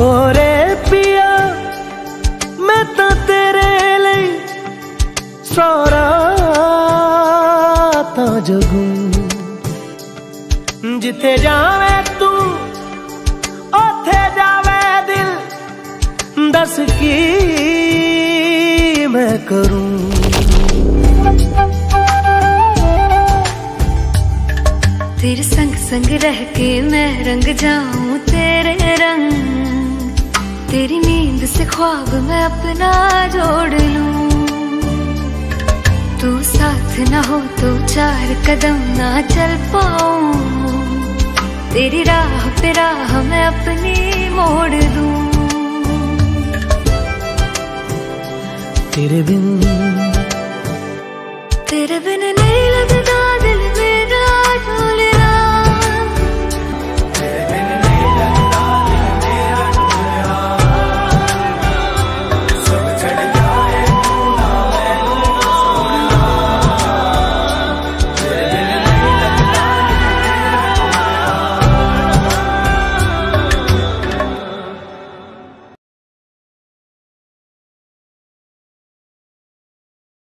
ओरे पिया, मैं तो तेरे सौरा जगू। जिथे जावे तू, ओथे जावे दिल, दस की मैं करूँ। तेरे संग संग रह के मैं रंग जाऊँ तेरी नींद से ख्वाब मैं अपना जोड़ लूँ। तू साथ ना हो तो चार कदम ना चल पाऊँ। तेरी राह पे राह मैं अपनी मोड़ दूँ तेरे बिन तेरे बिन नहीं लगता